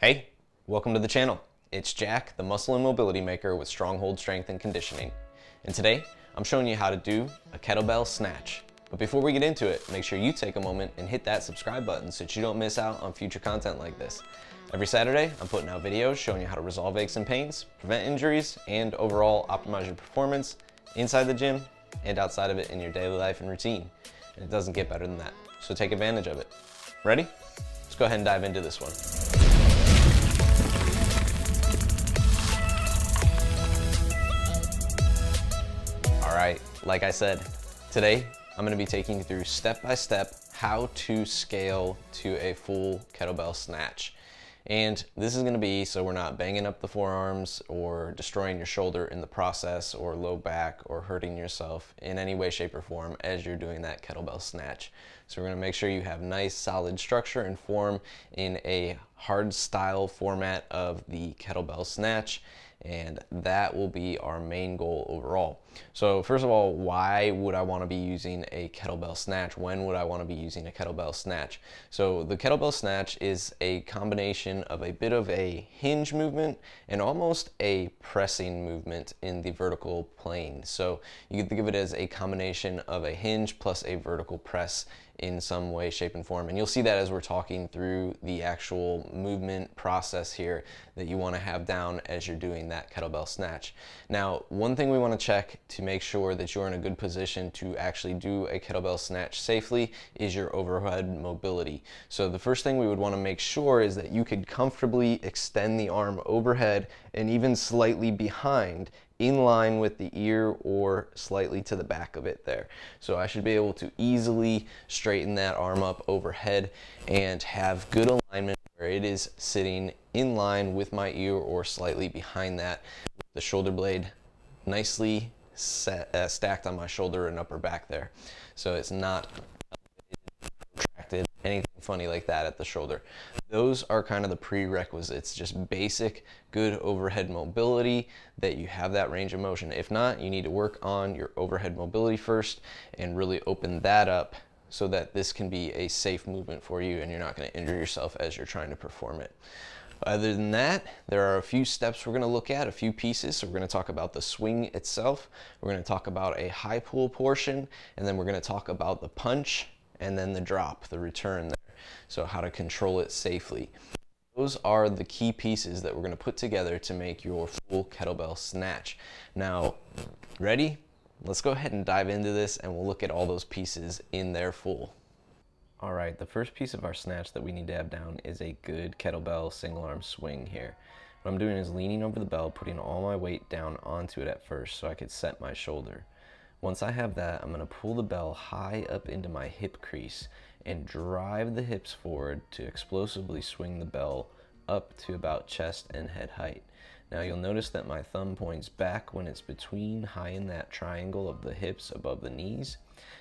Hey, welcome to the channel. It's Jack, the muscle and mobility maker with Stronghold Strength and Conditioning. And today, I'm showing you how to do a kettlebell snatch. But before we get into it, make sure you take a moment and hit that subscribe button so that you don't miss out on future content like this. Every Saturday, I'm putting out videos showing you how to resolve aches and pains, prevent injuries, and overall optimize your performance inside the gym and outside of it in your daily life and routine. And it doesn't get better than that. So take advantage of it. Ready? Let's go ahead and dive into this one. Right, like I said, today I'm gonna be taking you through step by step how to scale to a full kettlebell snatch. And this is gonna be so we're not banging up the forearms or destroying your shoulder in the process or low back or hurting yourself in any way, shape, or form as you're doing that kettlebell snatch. So we're gonna make sure you have nice solid structure and form in a hard style format of the kettlebell snatch and that will be our main goal overall. So first of all, why would I want to be using a kettlebell snatch? When would I want to be using a kettlebell snatch? So the kettlebell snatch is a combination of a bit of a hinge movement and almost a pressing movement in the vertical plane. So you can think of it as a combination of a hinge plus a vertical press in some way, shape, and form. And you'll see that as we're talking through the actual movement process here that you want to have down as you're doing that kettlebell snatch. Now, one thing we want to check to make sure that you're in a good position to actually do a kettlebell snatch safely is your overhead mobility. So the first thing we would want to make sure is that you could comfortably extend the arm overhead and even slightly behind in line with the ear or slightly to the back of it there. So I should be able to easily straighten that arm up overhead and have good alignment where it is sitting in line with my ear or slightly behind that with the shoulder blade nicely set, uh, stacked on my shoulder and upper back there. So it's not anything funny like that at the shoulder. Those are kind of the prerequisites, just basic good overhead mobility that you have that range of motion. If not, you need to work on your overhead mobility first and really open that up so that this can be a safe movement for you and you're not going to injure yourself as you're trying to perform it. Other than that, there are a few steps we're going to look at, a few pieces. So we're going to talk about the swing itself. We're going to talk about a high pull portion, and then we're going to talk about the punch and then the drop, the return there. So how to control it safely. Those are the key pieces that we're going to put together to make your full kettlebell snatch. Now, ready? Let's go ahead and dive into this and we'll look at all those pieces in their full. All right, the first piece of our snatch that we need to have down is a good kettlebell single arm swing here. What I'm doing is leaning over the bell, putting all my weight down onto it at first so I could set my shoulder. Once I have that, I'm gonna pull the bell high up into my hip crease and drive the hips forward to explosively swing the bell up to about chest and head height. Now you'll notice that my thumb points back when it's between high in that triangle of the hips above the knees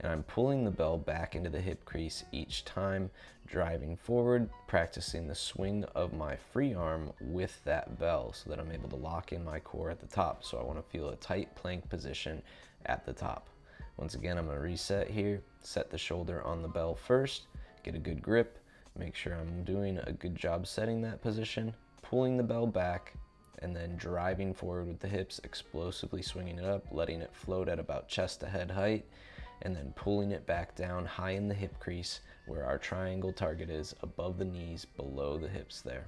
and I'm pulling the bell back into the hip crease each time, driving forward, practicing the swing of my free arm with that bell so that I'm able to lock in my core at the top. So I want to feel a tight plank position at the top. Once again, I'm gonna reset here, set the shoulder on the bell first, get a good grip, make sure I'm doing a good job setting that position, pulling the bell back, and then driving forward with the hips, explosively swinging it up, letting it float at about chest to head height, and then pulling it back down high in the hip crease where our triangle target is above the knees, below the hips there.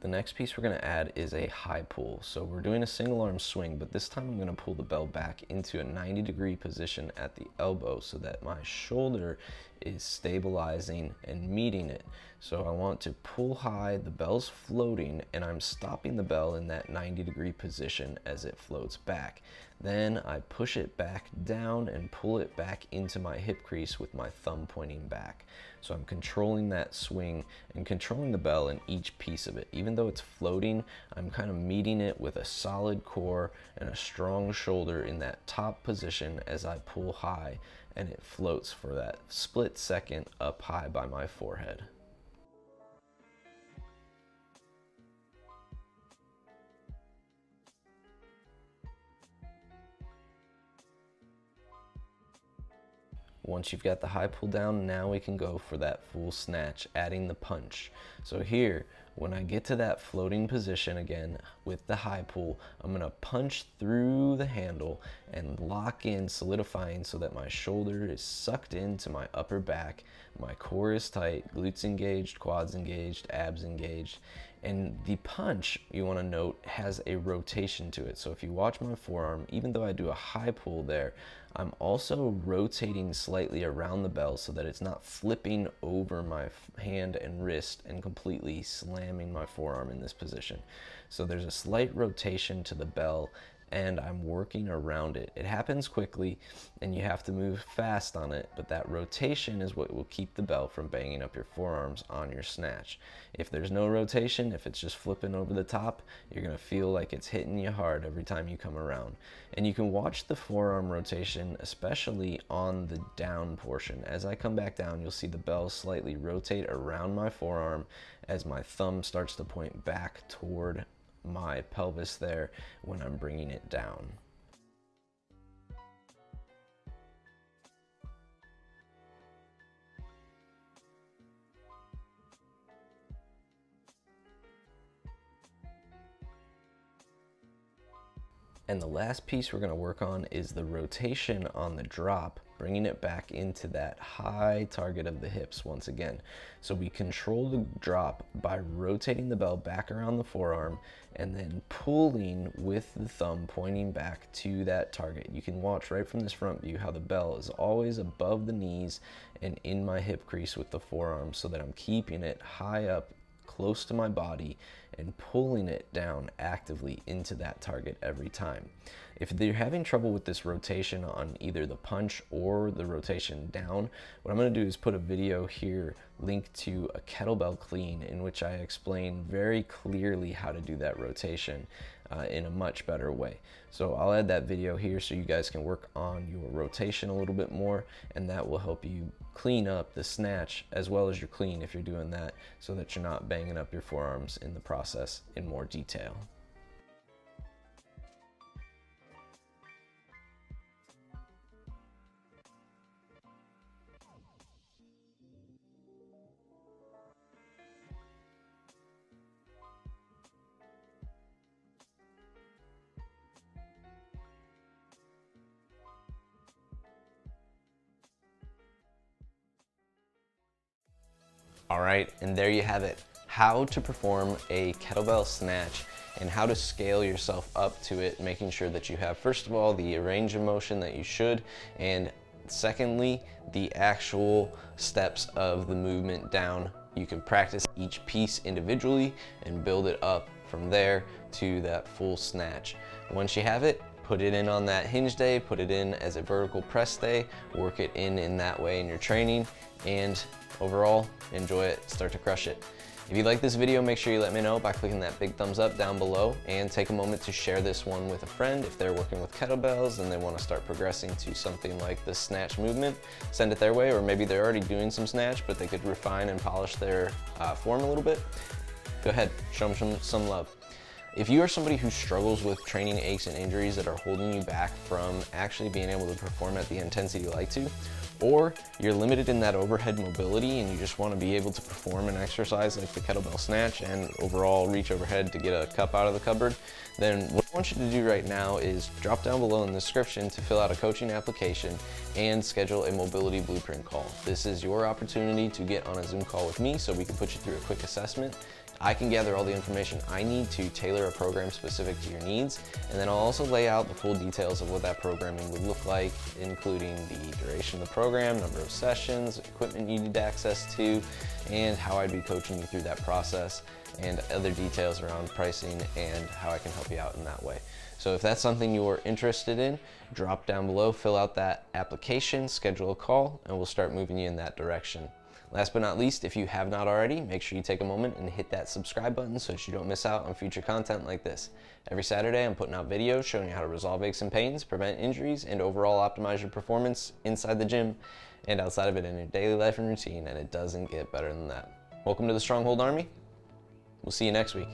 The next piece we're gonna add is a high pull. So we're doing a single arm swing, but this time I'm gonna pull the bell back into a 90 degree position at the elbow so that my shoulder is stabilizing and meeting it. So I want to pull high, the bell's floating, and I'm stopping the bell in that 90 degree position as it floats back. Then I push it back down and pull it back into my hip crease with my thumb pointing back. So I'm controlling that swing and controlling the bell in each piece of it. Even though it's floating, I'm kind of meeting it with a solid core and a strong shoulder in that top position as I pull high and it floats for that split second up high by my forehead. Once you've got the high pull down, now we can go for that full snatch, adding the punch. So here, when I get to that floating position again with the high pull, I'm gonna punch through the handle and lock in, solidifying so that my shoulder is sucked into my upper back, my core is tight, glutes engaged, quads engaged, abs engaged, and the punch, you wanna note, has a rotation to it. So if you watch my forearm, even though I do a high pull there, I'm also rotating slightly around the bell so that it's not flipping over my hand and wrist and completely slamming my forearm in this position. So there's a slight rotation to the bell and I'm working around it. It happens quickly and you have to move fast on it, but that rotation is what will keep the bell from banging up your forearms on your snatch. If there's no rotation, if it's just flipping over the top, you're gonna feel like it's hitting you hard every time you come around. And you can watch the forearm rotation, especially on the down portion. As I come back down, you'll see the bell slightly rotate around my forearm as my thumb starts to point back toward my pelvis there when I'm bringing it down. And the last piece we're gonna work on is the rotation on the drop, bringing it back into that high target of the hips once again. So we control the drop by rotating the bell back around the forearm and then pulling with the thumb pointing back to that target. You can watch right from this front view how the bell is always above the knees and in my hip crease with the forearm so that I'm keeping it high up close to my body and pulling it down actively into that target every time. If you're having trouble with this rotation on either the punch or the rotation down, what I'm gonna do is put a video here linked to a kettlebell clean in which I explain very clearly how to do that rotation uh, in a much better way. So I'll add that video here so you guys can work on your rotation a little bit more and that will help you clean up the snatch as well as your clean if you're doing that so that you're not banging up your forearms in the process in more detail. All right, and there you have it. How to perform a kettlebell snatch and how to scale yourself up to it, making sure that you have, first of all, the range of motion that you should, and secondly, the actual steps of the movement down. You can practice each piece individually and build it up from there to that full snatch. Once you have it, put it in on that hinge day, put it in as a vertical press day, work it in in that way in your training, and overall, enjoy it, start to crush it. If you like this video, make sure you let me know by clicking that big thumbs up down below and take a moment to share this one with a friend. If they're working with kettlebells and they want to start progressing to something like the snatch movement, send it their way, or maybe they're already doing some snatch, but they could refine and polish their uh, form a little bit. Go ahead, show them some, some love. If you are somebody who struggles with training aches and injuries that are holding you back from actually being able to perform at the intensity you like to, or you're limited in that overhead mobility and you just want to be able to perform an exercise like the kettlebell snatch and overall reach overhead to get a cup out of the cupboard, then what I want you to do right now is drop down below in the description to fill out a coaching application and schedule a mobility blueprint call. This is your opportunity to get on a Zoom call with me so we can put you through a quick assessment I can gather all the information I need to tailor a program specific to your needs, and then I'll also lay out the full details of what that programming would look like, including the duration of the program, number of sessions, equipment you need access to, and how I'd be coaching you through that process, and other details around pricing and how I can help you out in that way. So if that's something you're interested in, drop down below, fill out that application, schedule a call, and we'll start moving you in that direction. Last but not least, if you have not already, make sure you take a moment and hit that subscribe button so that you don't miss out on future content like this. Every Saturday, I'm putting out videos showing you how to resolve aches and pains, prevent injuries, and overall optimize your performance inside the gym and outside of it in your daily life and routine, and it doesn't get better than that. Welcome to the Stronghold Army. We'll see you next week.